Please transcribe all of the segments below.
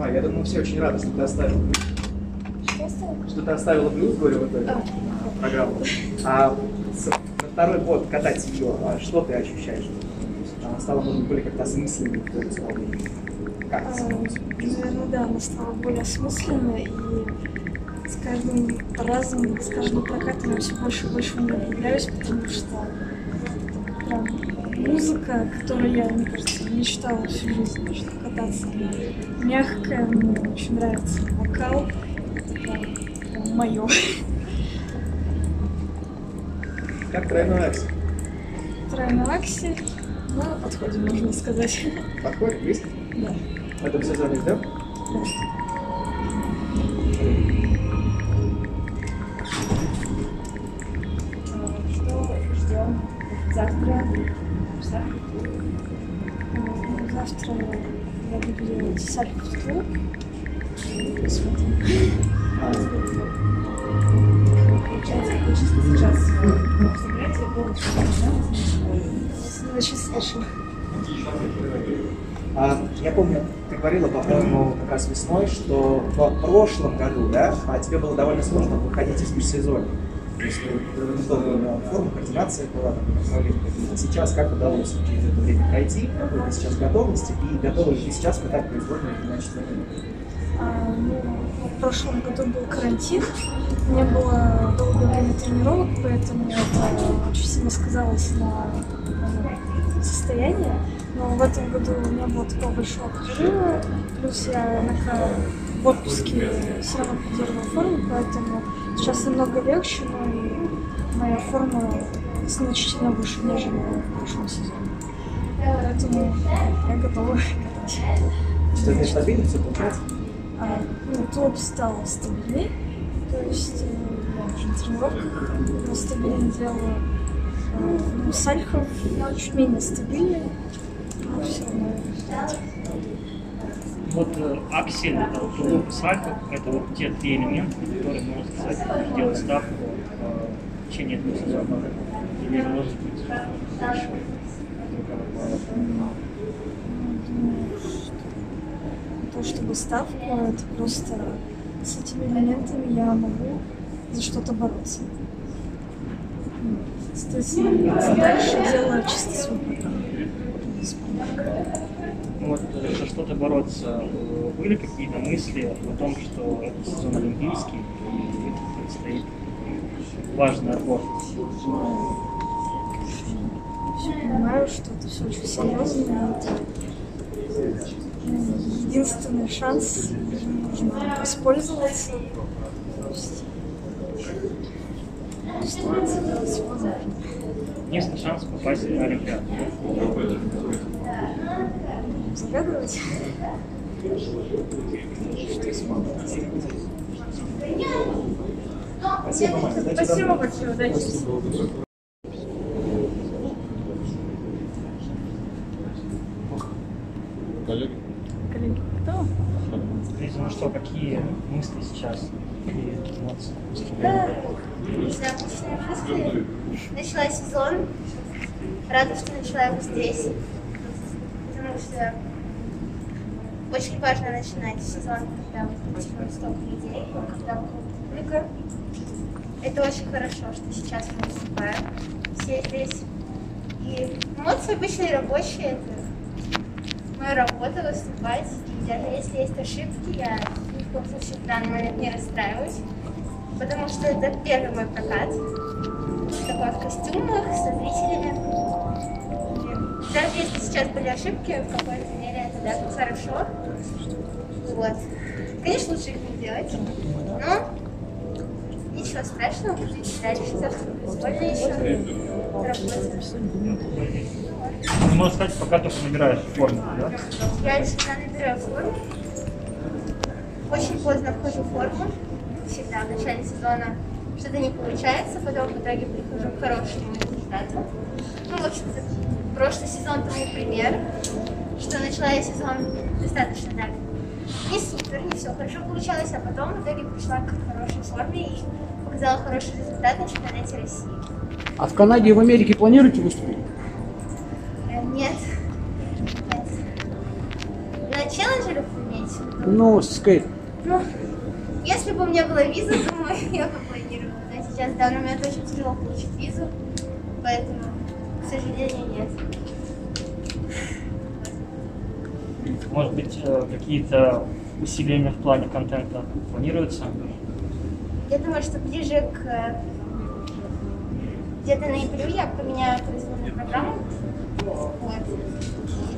А, я думаю, все очень рады, что ты оставил. Что? Что ты оставила плюс, говорю, вот эту программу. А на второй год катать ее, а что ты ощущаешь? Она стала, может быть, более как-то осмысленной в твоем исполнении. Как это становится? Наверное, да, она стала более осмысленной, и с каждым разом, с каждым прокатом я все больше и больше в нее влюбляюсь, потому что это прям музыка, которую я, мне кажется, мечтала всю жизнь, что кататься. Мягкая, мне очень нравится вокал, это прям, мое. Как тройной акс? Тройной аксель, ну, на подходе, можно сказать. Подходит, близко? Да. В этом сезоне ждем? Что А, я помню, ты говорила, по-моему, как раз весной, что в прошлом году, да, а тебе было довольно сложно выходить из межсезонья. То есть довольно долго имела форму, координация была, там. Сейчас как удалось через это время пройти, какой ты сейчас готовности, и готова ли ты сейчас катать произвольно или на четвертом? А, ну, в прошлом году был карантин, не было долгое время тренировок, поэтому это очень сильно сказалось на состоянии. Но в этом году не было такого большого перерыва, плюс я на в отпуске все равно поддерживала форму, поэтому сейчас намного легче, но и моя форма значительно выше, нежели в прошлом сезоне. Поэтому я готова катать. Что это стабильно все получается? А, ну, топ стал стабильнее, то есть э, я уже на тренировках его стабильно делаю. А, ну, Сальхов чуть менее стабильный, но все равно. Вот э, аксель, тур, сальто – это вот те три элемента, которые, можно сказать, делают ставку э, в течение этого сезона. Или, может быть, еще. Думаю, что то, чтобы ставку, это просто с этими элементами я могу за что-то бороться. Ну, Соответственно, дальше делаю чисто программу. Вот э, за что-то бороться. Э, Были какие-то мысли о том, что это сезон олимпийский и предстоит важный отбор? Все понимаю, что это все очень серьезно. Это единственный шанс, им воспользоваться. То есть, стараться делать все возможное. Есть шанс попасть на Олимпиаду. Загадывать. Что смогу. Спасибо, Спасибо большое, удачи. Коллеги? Коллеги, кто? Скажите, ну что, какие мысли сейчас, какие эмоции? Да, не знаю, мысли. Начала сезон. Рада, что начала его здесь. Потому что очень важно начинать сезон, когда вокруг столько людей, когда вокруг публика. Это очень хорошо, что сейчас мы выступаем все здесь. И эмоции обычные рабочие, это моя работа выступать. И даже если есть ошибки, я ни в коем случае в данный момент не расстраиваюсь потому что это первый мой прокат. Такой в костюмах, со зрителями. И даже если сейчас были ошибки, в какой-то мере это даже хорошо. Вот. Конечно, лучше их не делать, но ничего страшного, ждите дальше, завтра будет больно еще. Работа. Ну, можно сказать, пока только набираешь форму, да? Я всегда набираю форму. Очень поздно вхожу в форму. Всегда в начале сезона что-то не получается, потом в итоге прихожу к хорошему результату. Ну, в общем-то, прошлый сезон тому пример, что начала я сезон достаточно так не супер, не все хорошо получалось, а потом в итоге пришла к хорошей форме и показала хороший результат на чемпионате России. А в Канаде и в Америке планируете выступить? Э, Нет. Нет. На челленджерах вы имеете в виду? Ну, скейт. Ну, если бы у меня была виза, думаю, я бы планировала. Но сейчас в данный момент очень тяжело получить визу, поэтому, к сожалению, нет. Может быть, э, какие-то усиления в плане контента планируются? Я думаю, что ближе к э, где-то ноябрю я поменяю произвольную программу. Вот.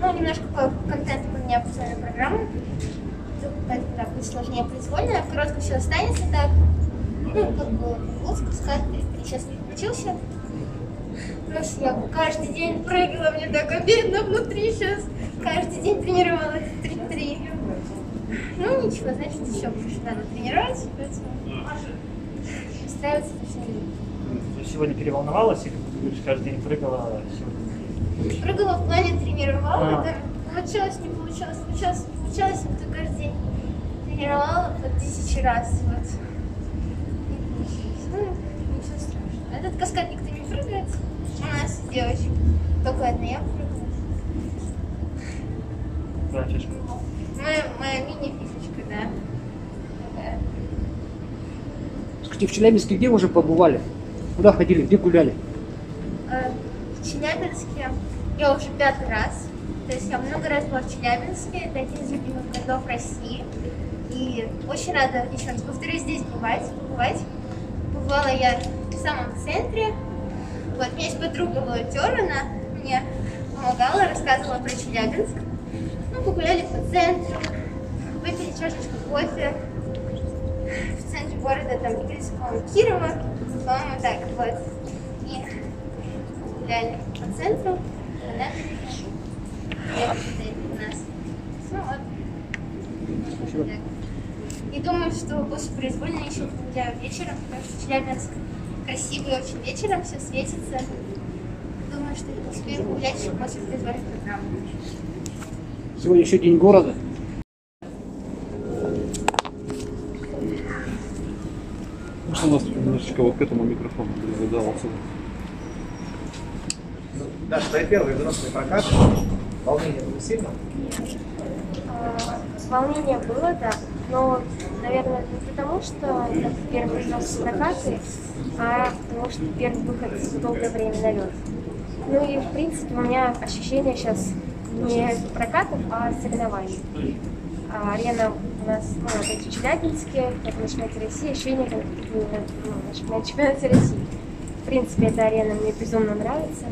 Ну, немножко по контенту поменяю произвольную программу. Поэтому да, будет сложнее произвольная. В коротком все останется так. Ну, как бы вот спускать, сейчас не получился. Просто я каждый день прыгала, мне так обидно внутри сейчас. Каждый день тренировалась 3-3. Ну ничего, значит еще больше надо тренировать, поэтому устраиваться совсем не Сегодня переволновалась или говоришь, каждый день прыгала? Сегодня... Прыгала в плане тренировала, А. да, получалось, не получалось, получалось, не получалось, вот каждый день тренировала по тысячи раз, вот. Ну, ничего страшного. Этот каскад никто не прыгает, у нас девочек, только одна я прыгала. Моя, моя мини-фишечка, да. Такая. Скажите, в Челябинске где уже побывали? Куда ходили, где гуляли? Э, В Челябинске я уже пятый раз. То есть я много раз была в Челябинске. Это один из любимых городов России. И очень рада, еще раз повторюсь, здесь бывать. побывать. Бывала я в самом центре. Вот, у меня есть подруга волонтер, она мне помогала, рассказывала про Челябинск. Ну, погуляли по центру, выпили чашечку кофе. В центре города там Игорь по-моему, Кирова, по-моему, так, вот. И гуляли по центру, у нас. Ну вот. Спасибо. И думаю, что после произвольной еще погуляю вечером, потому что Челябинск красивый очень вечером, все светится. Думаю, что успею погулять еще после произвольной программы. Сегодня еще день города. У нас немножечко вот к этому микрофону задался. Даша, твои первые взрослые прокаты, волнение было сильно? А, Волнение было, да, но, наверное, не потому, что это первые взрослые прокаты, а потому что первый выход за долгое время на лед. Ну и, в принципе, у меня ощущение сейчас не прокатов, а соревнований. А арена у нас, ну, опять в Челябинске, как на чемпионате России, ощущение, как ну, на чемпионате- чемпионате России. В принципе, эта арена мне безумно нравится.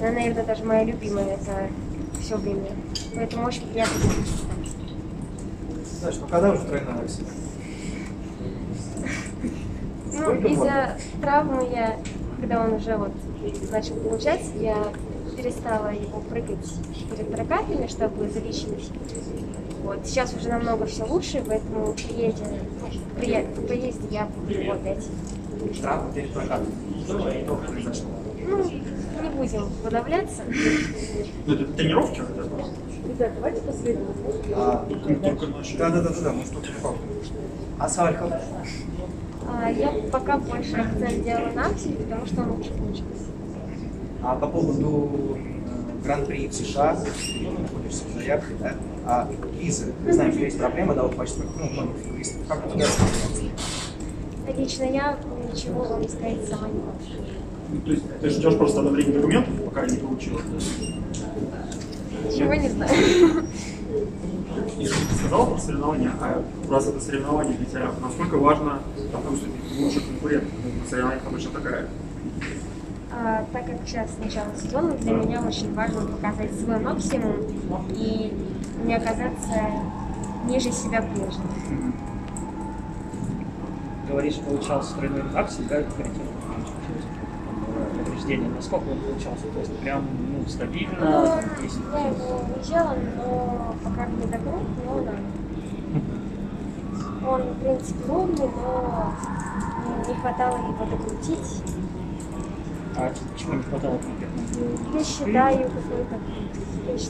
Она, наверное, даже моя любимая за все время. Поэтому очень приятно Знаешь, ну когда уже тройная Россия? Ну, из-за травмы я, когда он уже вот начал получать, я перестала его прыгать перед прокатами, чтобы залечить. Вот. Сейчас уже намного все лучше, поэтому приедем, прие- по приезде я буду его опять. Травма перед прокатом. Что произошло? Ну, не будем выдавляться. Ну, это тренировки? Давайте последний. А, да, да, да, да, да, может, только попал. А Сальхов? А я пока больше акцент делала на аксель, потому что он лучше получился. А по поводу э, Гран-при в США, ты находишься в заявке, да? А визы, мы знаем, что есть проблема, да, вот почти ну, многих фигуристов. Как у тебя с этим? Лично я ничего вам сказать сама не могу. Ну, то есть ты ждешь просто одобрения документов, пока не получилось? Ничего не знаю. И что ты сказала про соревнования, а раз это соревнования для тебя, насколько важно допустим, лучше конкурент? На соревнованиях обычно такая. А, так как сейчас начало сезона, для меня очень важно показать свой максимум и не оказаться ниже себя прежнего. Говоришь, получался тройной аксель, да, перед тем, как случилось повреждение. Насколько он получался? То есть прям ну, стабильно, Ну, там, 10 я его выезжала, но пока не до круг, но да. Он, в принципе, ровный, но не хватало его докрутить. А чего не хватало конкретно? Я считаю какой-то такой.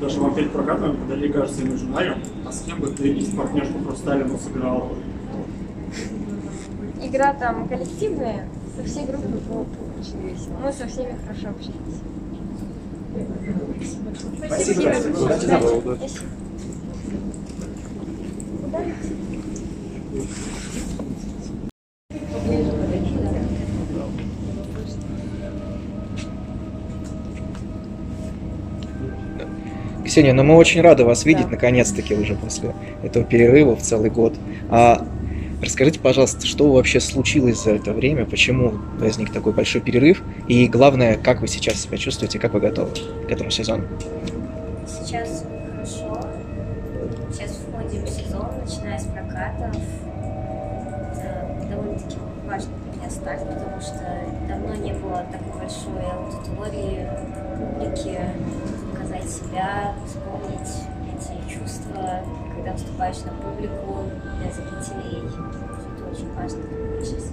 Даже вам перед прокатом подали, кажется, ему а с кем бы ты из партнершку просто Сталину сыграл? Игра там коллективная, со всей группой было очень весело. Мы со всеми хорошо общались. Спасибо. Завтра. Удачи. Ксения, ну мы очень рады вас видеть, наконец-таки, уже после этого перерыва в целый год. А расскажите, пожалуйста, что вообще случилось за это время, почему возник такой большой перерыв, и главное, как вы сейчас себя чувствуете, как вы готовы к этому сезону? Сейчас хорошо. Сейчас входим в сезон, начиная с прокатов. Довольно-таки важный для меня старт, потому что давно не было такой большой аудитории, публики, показать себя, вспомнить эти чувства, когда выступаешь на публику для зрителей. Это очень важно сейчас.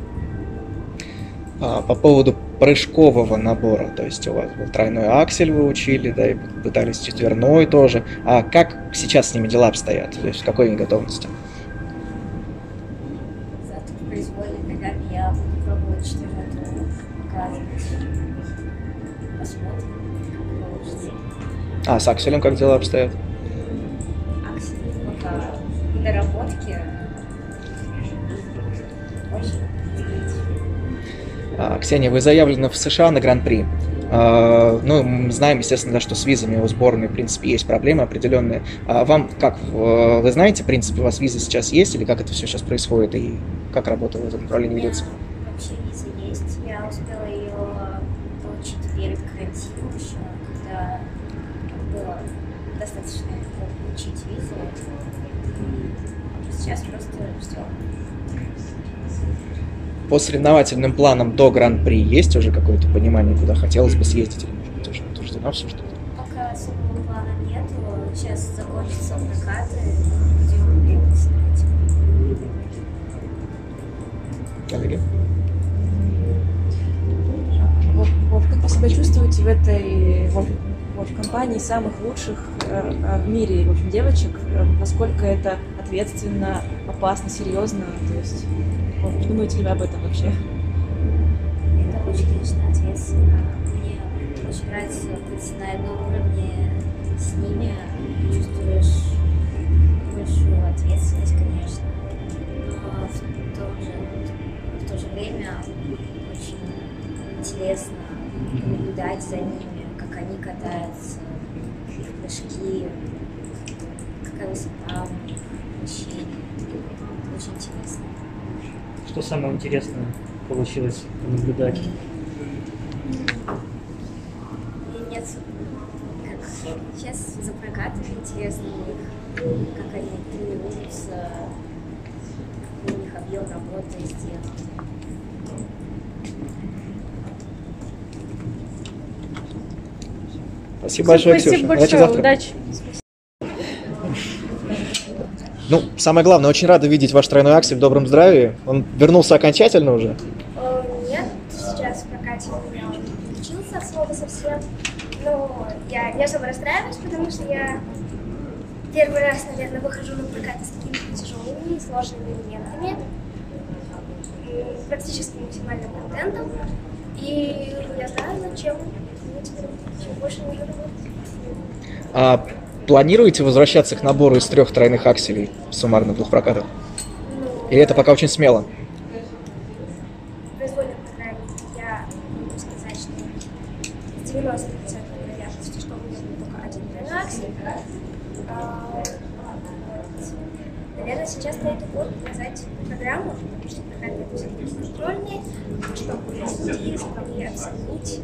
А, по поводу прыжкового набора, то есть у вас был тройной аксель вы учили, да, и пытались четверной тоже. А как сейчас с ними дела обстоят? То есть в какой они готовности? Завтра в произвольной программе я буду пробовать четвертую показывать. Посмотрим, как получится. А с акселем как дела обстоят? Ксения, вы заявлены в США на Гран-при. А, Ну, мы знаем, естественно, да, что с визами у сборной, в принципе, есть проблемы определенные. А вам как, э, вы знаете, в принципе, у вас виза сейчас есть, или как это все сейчас происходит, и как работа в этом направлении ведется? вообще виза есть. Я успела ее получить перед карантином еще, когда было достаточно получить визу. Сейчас просто ждем. По соревновательным планам до Гран-при есть уже какое-то понимание, куда хотелось бы съездить, или, может быть, уже утверждено все что-то? Пока особого плана нету. Сейчас закончатся прокаты. Будем двигаться. Коллеги? Вов, как вы себя чувствуете в этой в в компании самых лучших э, э, в мире, в общем, девочек? Э, Насколько это ответственно, опасно, серьезно? То есть, вот, думаете ли вы об этом вообще? Это очень, конечно, ответственно. Мне очень нравится быть на одном уровне с ними. Чувствуешь большую ответственность, конечно. Но в то же, в то же время очень интересно наблюдать за ними, как они катаются, прыжки, какая высота, вращение. Очень интересно. Что самое интересное получилось наблюдать? Нет, сейчас за прокатами интересно у них, как они тренируются, какой у них объем работы сделан. Спасибо большое, Спасибо Ксюша. большое, Удачи завтра. удачи. Ну, самое главное, очень рада видеть ваш тройной аксель в добром здравии. Он вернулся окончательно уже. Э, Нет, сейчас у меня он учился от слова совсем. Но я не особо расстраиваюсь, потому что я первый раз, наверное, выхожу на прокаты с такими тяжелыми и сложными элементами, практически максимальным контентом. И я знаю, над чем мне теперь больше нужно работать. А планируете возвращаться к набору из трех тройных акселей в суммарных двух прокатах? Ну, Или это пока очень смело? в произвольной программе я могу сказать, что с 90% вероятностью, что у меня будет только один тройной аксель. А, вот. Наверное, сейчас стоит уход показать программу, потому что программы это все-таки контрольные, чтобы люди смогли оценить,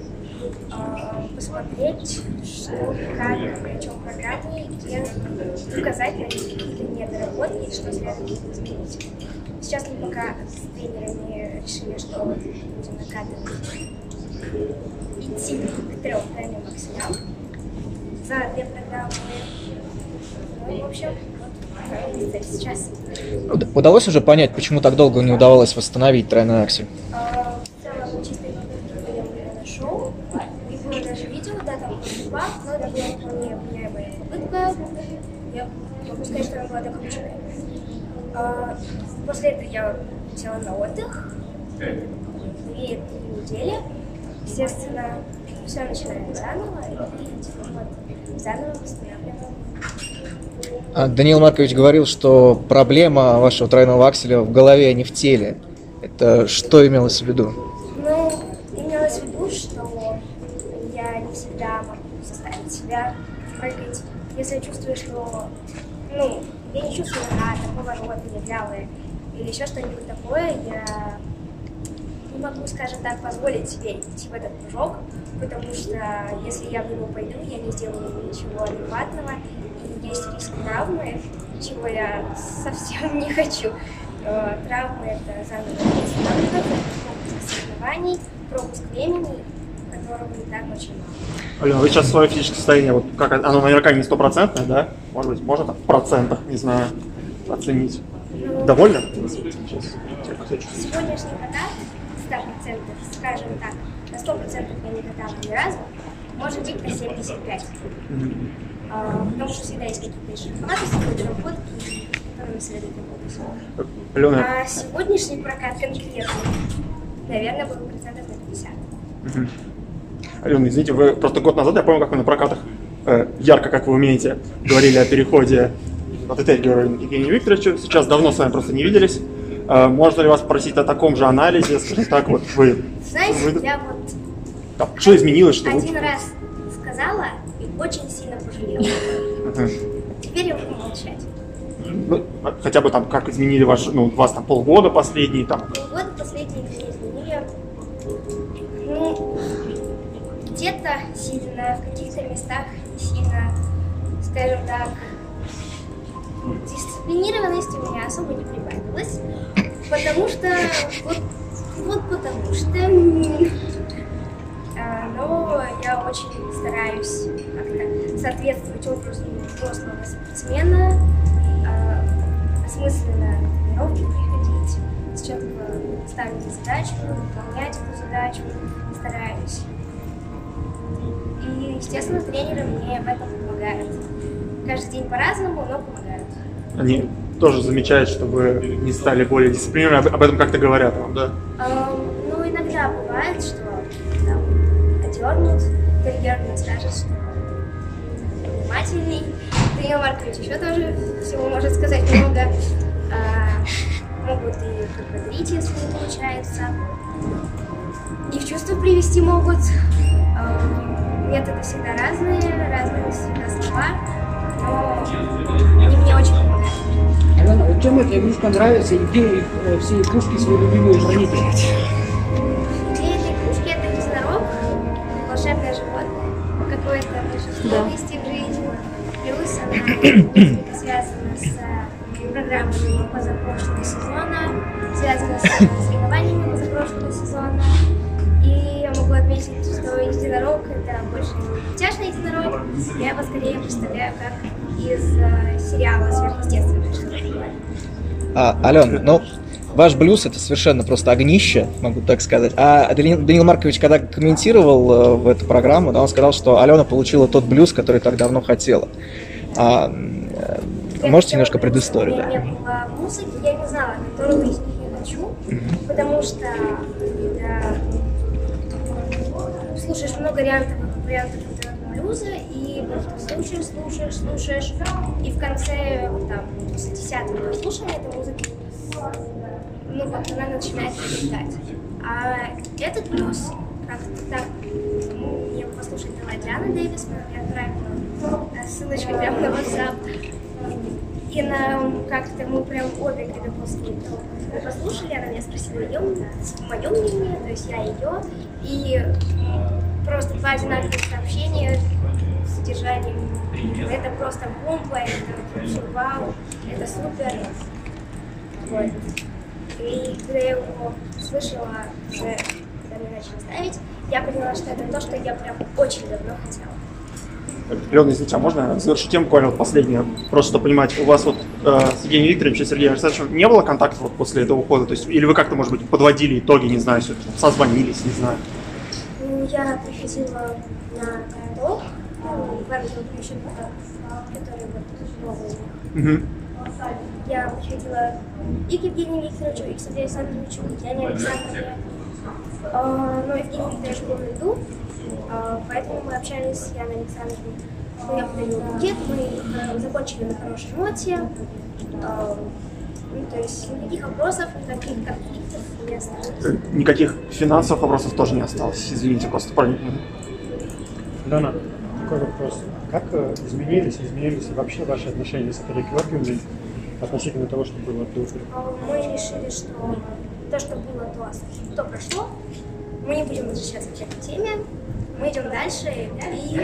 а, посмотреть, что, как, в чем программе, и где указать на какие-то недоработки, что следует изменить. Сейчас мы пока с тренерами решили, что будем накатывать идти к трем тройным акселям за две программы. Ну, в общем, вот сейчас. Уд- Удалось уже понять, почему так долго не удавалось восстановить тройной аксель? А, В целом, чисто я были на шоу, и было даже видео, да, там выступал, но это была вполне вменяемая попытка. Я могу сказать, что она была докрученная. А, После этого я села на отдых, две-три недели. Естественно, все начинаем заново и типа, вот, заново восстанавливаем. А Даниил Маркович говорил, что проблема вашего тройного акселя в голове, а не в теле. Это что имелось в виду? Ну, имелось в виду, что я не всегда могу заставить себя прыгать. Если я чувствую, что, ну, я не чувствую наката, повороты или вялые, или еще что-нибудь такое, я не могу, скажем так, позволить себе идти в этот прыжок, потому что если я в него пойду, я не сделаю ничего адекватного, и есть риск травмы, чего я совсем не хочу. Э, Травмы — это заново пропуск соревнований, пропуск времени, которого не так очень мало. Алена, вы сейчас свое физическое состояние, вот как оно наверняка не стопроцентное, да? Может быть, можно в процентах, не знаю, оценить. Чувствуете? Сегодняшний каток 100%, скажем так, на 100% я не катала ни разу, может быть на 75. А, потому что всегда есть какие-то еще слабости, которые фотки, которыми следует работать. Алена, А сегодняшний прокат конкретно, наверное, был процентов на 50. Мгм. Алена, извините, вы просто год назад, я помню, как вы на прокатах э, ярко, как вы умеете, говорили о переходе к Евгению Викторовичу. Сейчас давно с вами просто не виделись. Э, можно ли вас спросить о таком же анализе? Скажем так, вот вы... Знаете, вы- я вот там, что изменилось, что один лучше? раз сказала и очень сильно пожалела. Теперь я буду молчать. Ну, а хотя бы там, как изменили ваш, ну, вас там полгода последние, там, Полгода последние меня изменили. Ну, где-то сильно, в каких-то местах сильно, скажем так, дисциплинированности у меня особо не прибавилось. Потому что, вот, вот потому что, а, но я очень стараюсь как-то соответствовать образу взрослого спортсмена, а, осмысленно на тренировки приходить, четко ставить задачу, выполнять эту задачу, стараюсь. И, естественно, тренеры мне в этом помогают. Каждый день по-разному, но помогают. Они тоже замечают, что вы не стали более дисциплинированными, об, этом как-то говорят вам, да? Ам, ну, иногда бывает, что там одернут, мне скажет, что внимательней. Даниил Маркович еще тоже всего может сказать много. А, могут и подбодрить, если не получается. И в чувство привести могут. Ам, методы всегда разные, разные всегда слова, но они мне очень эта игрушка нравится и где их, э, все игрушки свои любимые храните? Этой игрушки это единорог, волшебное животное, какое-то большинство из тех жизни. Плюс она связана с э, программами позапрошлого сезона, связана с соревнованиями позапрошлого сезона. И я могу отметить, что единорог это больше не мультяшный единорог. Я его скорее представляю как из э, сериала сверхъестественное. А, Ален, ну, ваш блюз это совершенно просто огнище, могу так сказать. А Даниил, Даниил Маркович, когда комментировал э, в эту программу, да, он сказал, что Алена получила тот блюз, который так давно хотела. А, э, можете немножко предысторию, да? не музыки, я не знала, них я хочу, потому что когда слушаешь много вариантов, вариантов блюза, и слушаешь, слушаешь, слушаешь, и в конце, там, после десятого прослушивания этой музыки, ну вот она начинает надоедать. А этот блюз, как-то так, ну, мне послушать дала Диана Дэвис, я отправила э, ссылочку прямо на WhatsApp. И нам как-то мы прям обе, когда после этого мы послушали, она меня спросила ее, мое мнение, то есть я ее, и просто два одинаковых сообщения с содержанием. Это просто бомба, это вообще вау, это супер. Вот. И когда я его слышала уже, когда мне начали ставить, я поняла, что это то, что я прям очень давно хотела. Лена, извините, а можно завершить тему буквально вот последнее? Просто чтобы понимать, у вас вот э, с Евгением Викторовичем и Сергеем Александровичем не было контакта вот после этого ухода? То есть, или вы как-то, может быть, подводили итоги, не знаю, созвонились, не знаю. Я приходила на каток, ну, в Ангел Fusion который вот новый. Я приходила и к Евгению Викторовичу, и к Сергею Александровичу, и к Яне Александровне. А, Но Евгений Викторович был на льду, А, Поэтому мы общались с Яной Александровной. Мы обдали букет, мы э, закончили на хорошей ноте. А, Ну, то есть никаких вопросов, никаких конфликтов не осталось. Никаких финансовых вопросов тоже не осталось. Извините, просто. Мгм. Дона, такой вопрос. Как э, изменились, изменились вообще ваши отношения с Этой Георгиевной относительно того, что было до А, Мы решили, что то, что было, то, то прошло. Мы не будем возвращаться к этой теме. Мы идем дальше. И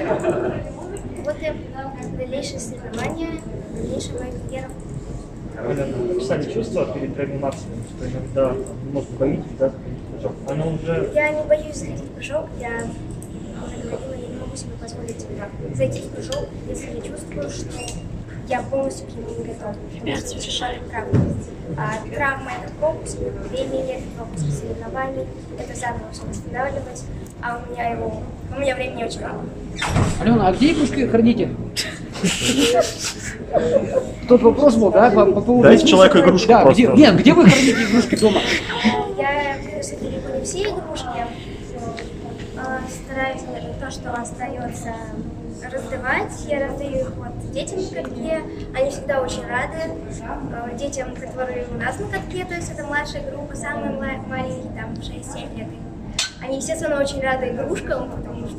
вот и дальнейшие соревнования, дальнейшая моя карьера. Сами чувствовали перед максимумом, что иногда немного боитесь, да, заходить в? Оно уже... Я не боюсь заходить в прыжок, я уже говорила, я не могу себе позволить зайти в прыжок, если я чувствую, что я полностью к нему не готова. Что это травма. А травма это пропуск, времени, это пропуск соревнований, это заново все восстанавливать, а у меня его, у меня времени очень мало. Алена, а где игрушки храните? Тот вопрос был, да, по, по поводу... Дайте человеку игрушку Да, просто. где, нет, где вы храните игрушки дома? Я берусь далеко не все игрушки. А, Стараюсь то, что остается, раздавать. Я раздаю их вот детям на катке. Они всегда очень рады. А, Детям, которые у нас на катке, то есть это младшая группа, самые маленькие, там 6-7 лет. Они, естественно, очень рады игрушкам, потому что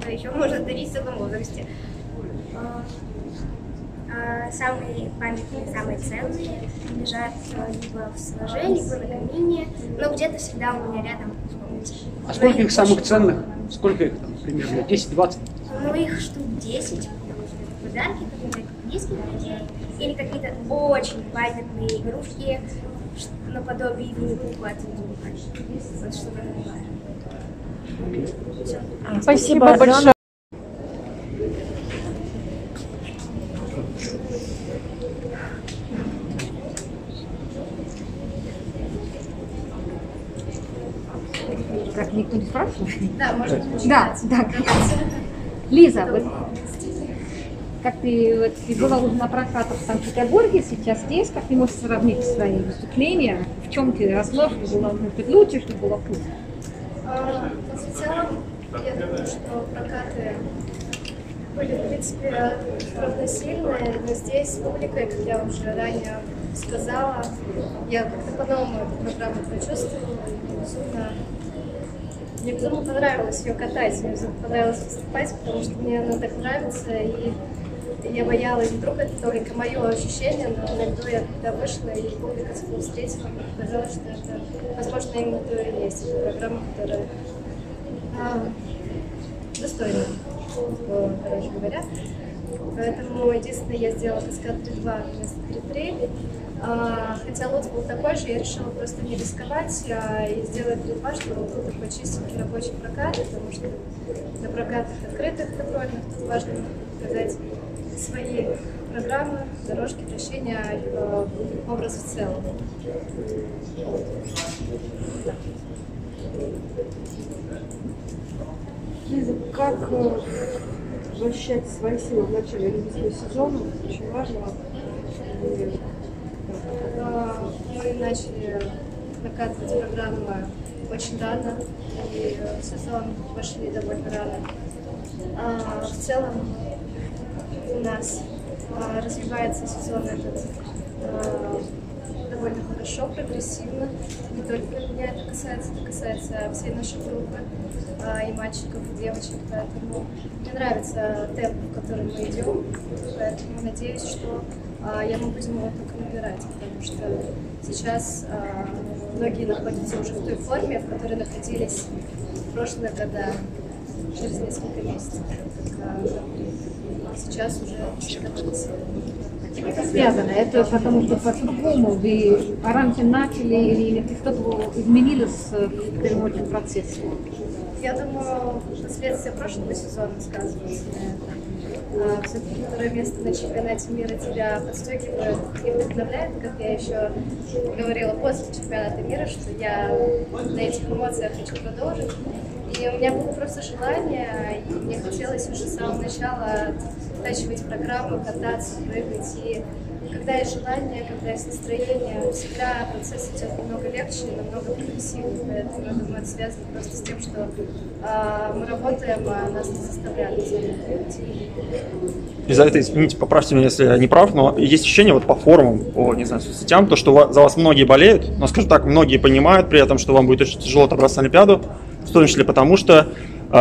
что еще можно дарить в таком возрасте. А, Самые памятные, самые ценные лежат э, либо в стеллаже, либо на камине, но где-то всегда у меня рядом в комнате. А сколько их самых ценных? Сколько их там примерно? 10-20? Ну, их штук 10, потому что это подарки каких-то близких людей, или какие-то очень памятные игрушки, наподобие Винни-Пуха от. Вот что-то такое. Всё. Спасибо большое. Так, никто не спрашивает? Да, можно Да, да. Лиза, вот как ты, вот, ты была уже на прокатах в Санкт-Петербурге, сейчас здесь, как ты можешь сравнить свои выступления? В чем ты росла, что было ну, ты лучше, что было хуже? А, В целом, я думаю, что прокаты были, в принципе, равносильные, но здесь с публикой, как я уже ранее сказала, я как-то по-новому эту программу прочувствовала, и мне безумно понравилось ее катать, мне безумно понравилось выступать, потому что мне она так нравится, и я боялась, вдруг это только мое ощущение, но иногда я когда вышла и публика встретила, мне показалось, что это, возможно, именно то и есть. Это программа, которая а, достойна, короче говоря. Поэтому единственное, я сделала каскад 3-2 вместо 3-3. А, хотя лот был такой же, я решила просто не рисковать а, и сделать 3-2, чтобы такой чистенький рабочий прокат, потому что на прокатах открытых контрольных тут важно показать свои программы, дорожки, тащения, э, образ в целом. Лиза, как э, защищать свои силы в начале олимпийского сезона? Очень важно. Мы начали накатывать программы очень рано, и в сезон вошли довольно рано. А, В целом у нас а, развивается сезон этот а, довольно хорошо, прогрессивно. Не только меня это касается, это касается всей нашей группы а, и мальчиков, и девочек. Поэтому мне нравится темп, в котором мы идем. Поэтому надеюсь, что я мы будем его только набирать, потому что сейчас многие находятся уже в той форме, в которой находились в прошлые года, через несколько месяцев. Так, а, сейчас уже готовятся. Это связано, это потому что по-другому вы раньше начали или что-то изменилось в перемотном процессе? Я думаю, последствия прошлого сезона сказываются. А, Все-таки второе место на чемпионате мира тебя подстегивает и вдохновляет, как я еще говорила после чемпионата мира, что я на этих эмоциях хочу продолжить. И у меня было просто желание, и мне хотелось уже с самого начала оттачивать программу, кататься, прыгать. И когда есть желание, когда есть настроение, всегда процесс идет намного легче намного прогрессивнее. Поэтому я думаю, это связано просто с тем, что а, мы работаем, а нас не заставляют идти. И за это, извините, поправьте меня, если я не прав, но есть ощущение вот по форумам, по, не знаю, соцсетям, то, что за вас многие болеют, но, скажем так, многие понимают при этом, что вам будет очень тяжело отобраться на Олимпиаду, в том числе потому, что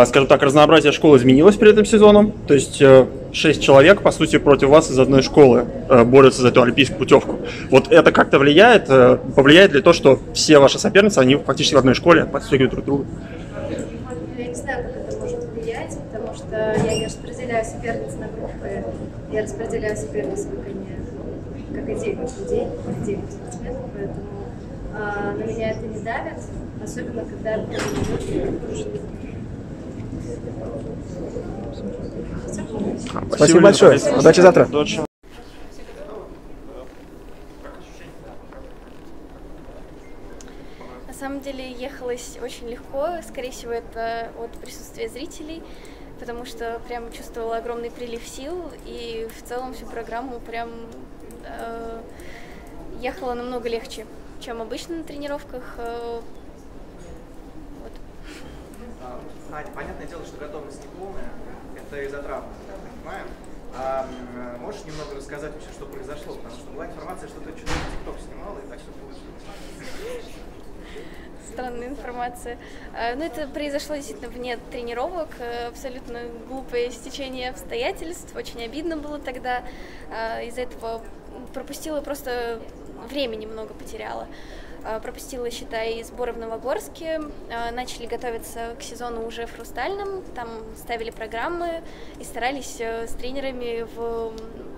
скажем так, разнообразие школы изменилось перед этим сезоном. То есть э, шесть человек, по сути, против вас из одной школы э, борются за эту олимпийскую путевку. Вот это как-то влияет, э, повлияет ли то, что все ваши соперницы, они фактически в одной школе подстегивают друг друга? Я не знаю, как это может влиять, потому что я не распределяю соперниц на группы, я распределяю соперниц как, они, как отдельных людей, отдельных спортсменов, поэтому а, на меня это не давит, особенно когда я Спасибо, Спасибо большое. Удачи завтра. На самом деле ехалось очень легко. Скорее всего, это от присутствия зрителей, потому что прям чувствовала огромный прилив сил и в целом всю программу прям э, ехала намного легче, чем обычно на тренировках. Э, Аня, понятное дело, что готовность не полная, это из-за травмы, я понимаю. А, можешь немного рассказать вообще, что произошло? Потому что была информация, что ты в ТикТок снимала, и так все получилось. Странная информация. А, ну, это произошло действительно вне тренировок, э, абсолютно глупое стечение обстоятельств, очень обидно было тогда. А, из-за этого пропустила просто времени много потеряла. А, пропустила, считай, сборы в Новогорске, а, начали готовиться к сезону уже в Хрустальном, там ставили программы и старались э, с тренерами в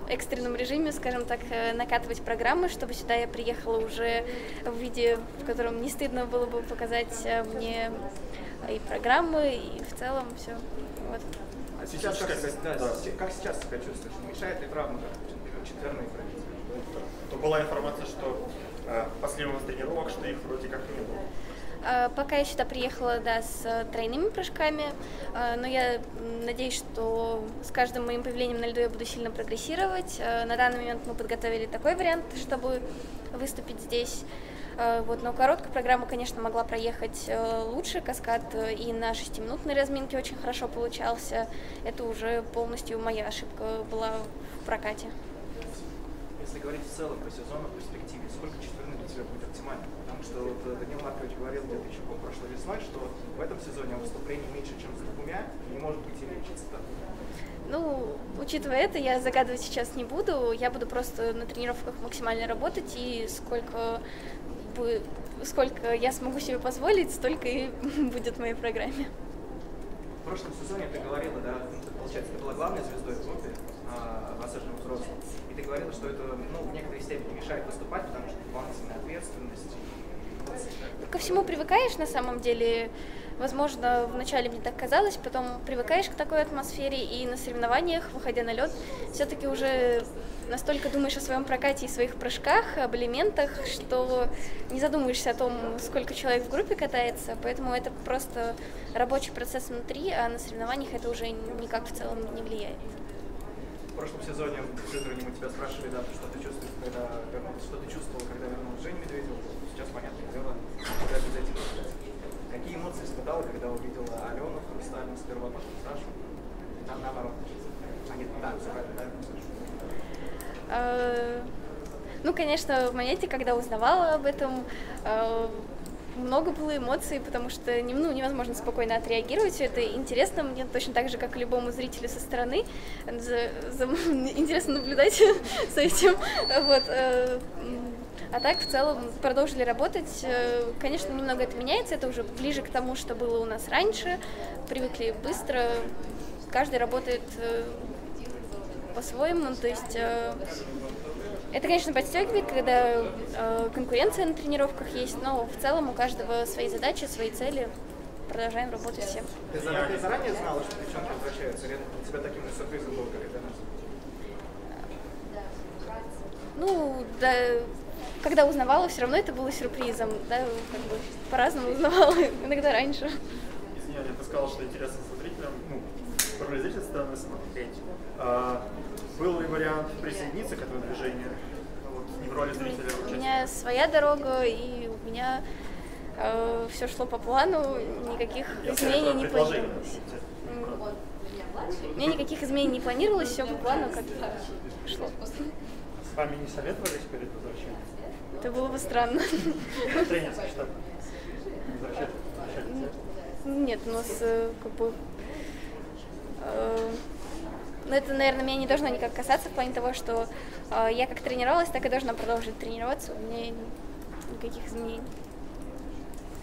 экстренном режиме, скажем так, э, накатывать программы, чтобы сюда я приехала уже в виде, в котором не стыдно было бы показать э, мне и программы, и в целом все. Вот. А сейчас как, да, да. как сейчас себя чувствуешь? Мешает ли травма четверные пробить? То была информация, что после у нас тренировок, что их вроде как не было. А, пока я сюда приехала, да, с тройными прыжками, а, но я надеюсь, что с каждым моим появлением на льду я буду сильно прогрессировать. На данный момент мы подготовили такой вариант, чтобы выступить здесь. Вот, но короткая программа, конечно, могла проехать лучше. Каскад и на шестиминутной разминке очень хорошо получался. Это уже полностью моя ошибка была в прокате. Если говорить в целом по сезону, в перспективе, сколько себя будет оптимально. Потому что вот э, Данил Маркович говорил где-то еще по прошлой весной, что в этом сезоне выступлений меньше, чем с двумя, не может быть и меньше цитат. Ну, учитывая это, я загадывать сейчас не буду. Я буду просто на тренировках максимально работать, и сколько, бы, сколько я смогу себе позволить, столько и будет в моей программе. В прошлом сезоне ты говорила, да, получается, ты была главной звездой в группе, особенно взрослым. И ты говорила, что это ну, в некоторой степени мешает выступать, потому что дополнительная ответственность. Ко всему привыкаешь на самом деле. Возможно, вначале мне так казалось, потом привыкаешь к такой атмосфере, и на соревнованиях, выходя на лед, все-таки уже настолько думаешь о своем прокате и своих прыжках, об элементах, что не задумываешься о том, сколько человек в группе катается, поэтому это просто рабочий процесс внутри, а на соревнованиях это уже никак в целом не влияет. Прошлом сезоне в Сызрани мы тебя спрашивали, да, что ты чувствуешь, когда вернулась, что ты чувствовал, когда вернулась Женя Медведева, сейчас, понятное дело, куда без этих Какие эмоции испытала, когда увидела Алену, Хрустальну, сперва потом Сашу? Там наоборот. Они, да, все правильно, да. Э, ну, конечно, в моменте, когда узнавала об этом, э, много было эмоций, потому что ну, невозможно спокойно отреагировать. Это интересно мне точно так же, как и любому зрителю со стороны. За, за, интересно наблюдать за этим. Вот. Э, а так, в целом, продолжили работать. Конечно, немного это меняется, это уже ближе к тому, что было у нас раньше. Привыкли быстро. Каждый работает по-своему. То есть э, это, конечно, подстегивает, когда э, конкуренция на тренировках есть, но в целом у каждого свои задачи, свои цели. Продолжаем работать все. Ты, заранее, ты заранее знала, что девчонки возвращаются? Или у тебя таким сюрпризом был, как это Ну, да, когда узнавала, все равно это было сюрпризом, да, как бы по-разному узнавала, иногда раньше. Извини, я бы сказала, что интересно про стороны смотреть. А, был ли вариант присоединиться к этому движению? в роли зрителя У меня своя дорога, и у меня все шло по плану, никаких изменений не планировалось. У меня никаких изменений не планировалось, все по плану как шло. С вами не советовались перед возвращением? Это было бы странно. Тренерский штаб. Нет, у нас э, как бы... э, Ну, это, наверное, меня не должно никак касаться в плане того, что э, я как тренировалась, так и должна продолжить тренироваться. У меня никаких изменений.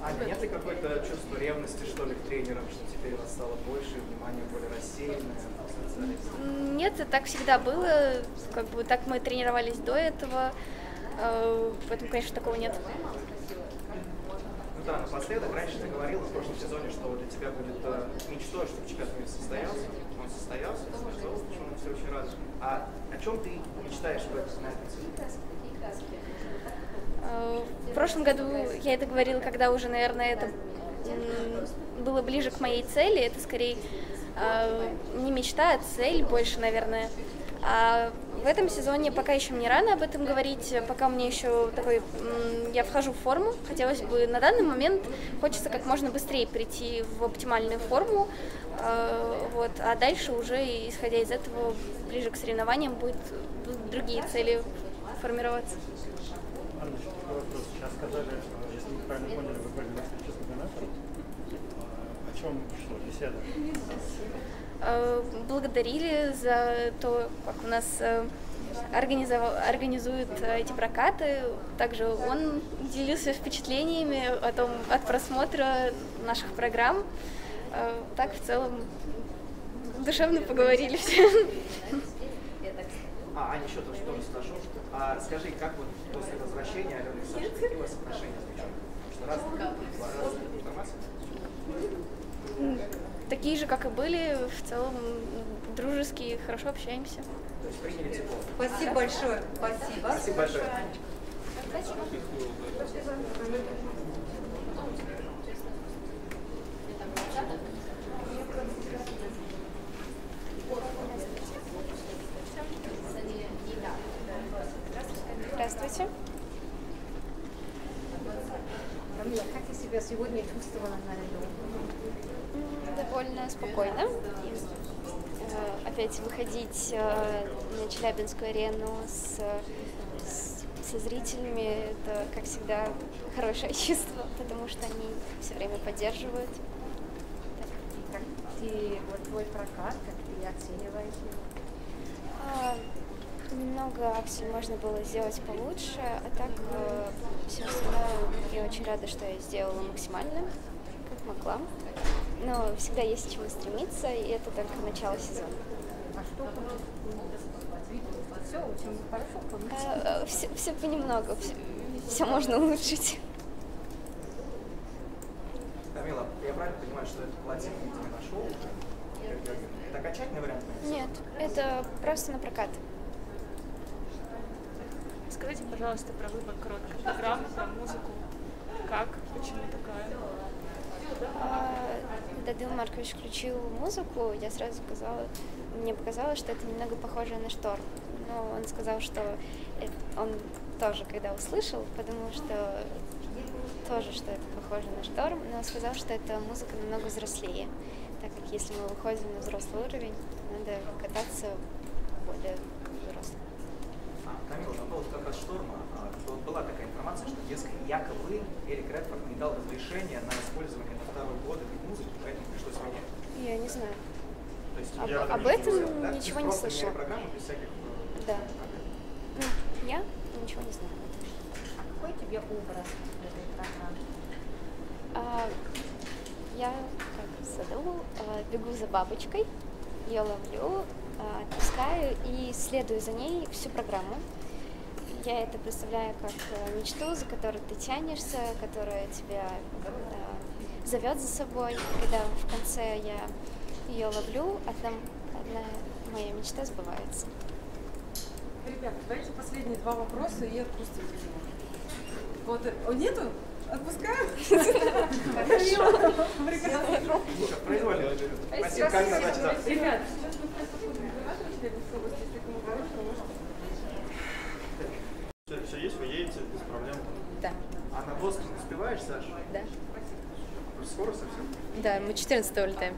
Аня, нет ли какое-то чувство ревности, что ли, к тренерам, что теперь у вас стало больше, внимание более рассеянное? Нет, это так всегда было. Как бы так мы тренировались до этого. э, Поэтому, конечно, такого нет. Да, напоследок, раньше ты говорила в прошлом сезоне, что для тебя будет э, мечтой, чтобы чемпионат мира состоялся. Он состоялся, что, почему мы все очень рады. А о чем ты мечтаешь в этом на? Э, В прошлом году я это говорила, когда уже, наверное, это было ближе к моей цели. Это скорее э, не мечта, а цель больше, наверное. А в этом сезоне пока еще мне рано об этом говорить, пока меня еще такой, я вхожу в форму. Хотелось бы на данный момент хочется как можно быстрее прийти в оптимальную форму, э, вот, а дальше уже, исходя из этого, ближе к соревнованиям будут другие цели формироваться. Анна, вопрос. Сейчас сказали, если мы правильно поняли, вы были на встрече с губернатором. А, О чем шла беседа? Э, благодарили за то, как у нас э, организуют э, эти прокаты. Также он делился впечатлениями о том, от просмотра наших программ. Так в целом душевно поговорили все. А, Аня, еще тоже, тоже скажу. А скажи, как вот после возвращения Алены Саши, какие у вас отношения с мячом? Потому что разные, разные. Такие же, как и были, в целом дружеские, хорошо общаемся. То есть приняли тепло. Спасибо большое. Спасибо. Спасибо большое. Здравствуйте. Рамила, как ты себя сегодня чувствовала на Опять выходить э, на Челябинскую арену с, с- со зрителями, это, как всегда, хорошее чувство, потому что они все время поддерживают. Как ты, вот твой прокат, как ты оцениваешь его? А, Немного можно было сделать получше, а так все остальное я очень рада, что я сделала максимально, как могла. Но всегда есть к чему стремиться, и это только начало сезона. Все очень хорошо получилось. все, все понемногу, все, можно улучшить. Камила, я правильно понимаю, что это платье ты нашел уже? Это окончательный вариант? Нет, это просто на прокат. Скажите, пожалуйста, про выбор короткой программы, про музыку. Как, почему такая? А, Когда Дил Маркович включил музыку, я сразу сказала, мне показалось, что это немного похоже на шторм. Но он сказал, что он тоже, когда услышал, подумал, что тоже, что это похоже на шторм, но сказал, что эта музыка намного взрослее, так как если мы выходим на взрослый уровень, надо кататься более взрослым. А, Камила, по поводу как раз шторма, а, была такая информация, что, дескать, якобы Эрик Редфорд не дал разрешения на использование на второй год этой музыки, поэтому пришлось менять. Я не знаю. То есть, Об- об этом ничего не просто слышала. Да. Ну, я ничего не знаю. А какой тебе образ этой программы? А, я как задумал, а, бегу за бабочкой, ее ловлю, а, отпускаю и следую за ней всю программу. Я это представляю как э, мечту, за которой ты тянешься, которая тебя зовет за собой. Когда в конце я ее ловлю, одна, одна моя мечта сбывается. Ребят, давайте последние два вопроса и отпустим его. Вот, о, нету? Отпускаем? Хорошо. Прекрасно. Произвольно. Спасибо, Ребят, сейчас мы просто будем вырабатывать Ленинской области, если кому хорошо, может. Все есть, вы едете без проблем? Да. А на воздух успеваешь, Саша? Да. Скоро совсем? Да, мы 14 улетаем.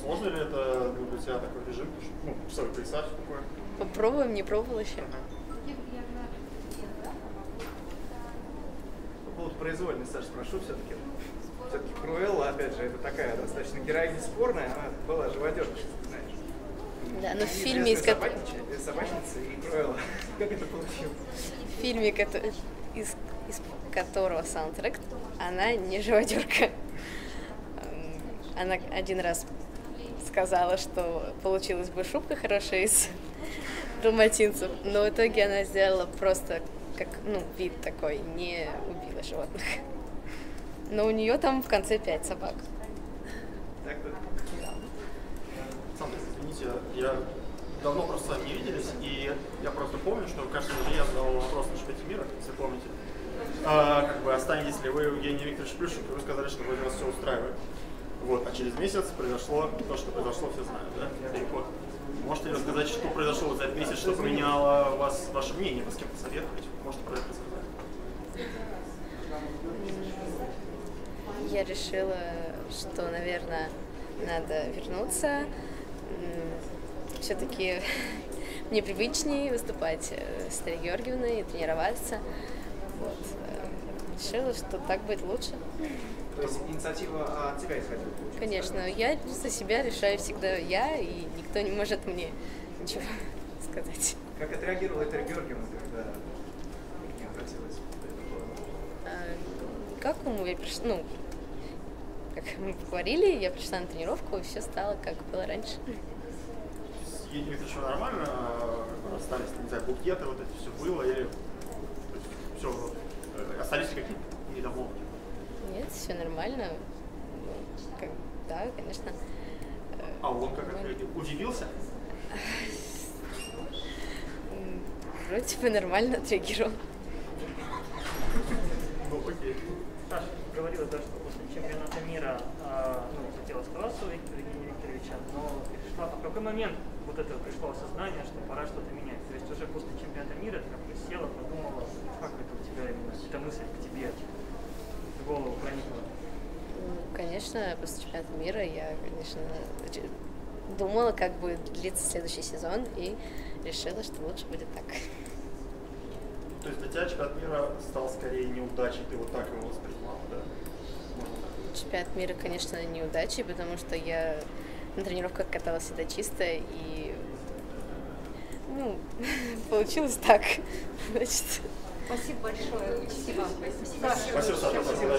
Сложно ли это ну, для тебя такой режим? Ну, часовой пейсаж такой? Попробуем, не пробовал еще. По поводу произвольной, Саш, спрошу все-таки. Все-таки Круэлла, опять же, это такая достаточно героиня спорная, она была живодерка, ты знаешь. Да, но в фильме, из которого... собачница и Круэлла. Как это получилось? В фильме, из, из которого саундтрек, она не живодерка. Эм, Она один раз сказала, что получилась бы шубка хорошая из далматинцев, но в итоге она сделала просто как, ну, вид такой, не убила животных. Но у нее там в конце пять собак. Александр, извините, я давно просто не виделись, и я просто помню, что, кажется, уже я задал вопрос на шпете мира, если помните. А, как бы останетесь ли вы Евгений Викторович Плюшек, вы сказали, что вроде вас все устраивает. Вот, а через месяц произошло то, что произошло, все знают, да? Переход. Можете рассказать, что произошло за этот месяц, что поменяло вас ваше мнение, вы с кем посоветовать? Можете про это рассказать? Я решила, что, наверное, надо вернуться. Все-таки мне привычнее выступать э, с Дарьей Георгиевной и тренироваться. Вот. э, Решила, что так будет лучше. То есть инициатива от тебя исходила? Конечно, я за себя решаю всегда я, и никто не может мне ничего сказать. Как отреагировала Дарья Георгиевна, когда к ней обратилась? А, Как ему я пришла, ну, как мы поговорили, я пришла на тренировку, и все стало, как было раньше. С Евгением Викторовичем нормально а, расстались, не знаю, букеты, вот это все было, или все, остались ли какие-то недомолвки? Все нормально. Как- да, конечно. А он как отреагировал? Удивился? М, Вроде бы нормально отреагировал. Ну, окей. Саша говорила, да, что после чемпионата мира а, ну, хотела оставаться у Евгения Викторовича, но пришла, а в какой момент вот это пришло осознание, что пора что-то менять? То есть уже после чемпионата мира ты как бы села, подумала, как это у тебя именно, эта мысль к тебе голову проникла? Ну, Конечно, после чемпионата мира я, конечно, думала, как будет длиться следующий сезон, и решила, что лучше будет так. То есть для тебя чемпионат мира стал скорее неудачей, ты вот так его воспринимала, да? Чемпионат мира, конечно, неудачей, потому что я на тренировках каталась всегда чисто, и ну, получилось так. Значит, Спасибо большое. Спасибо. Спасибо, Саша, спасибо.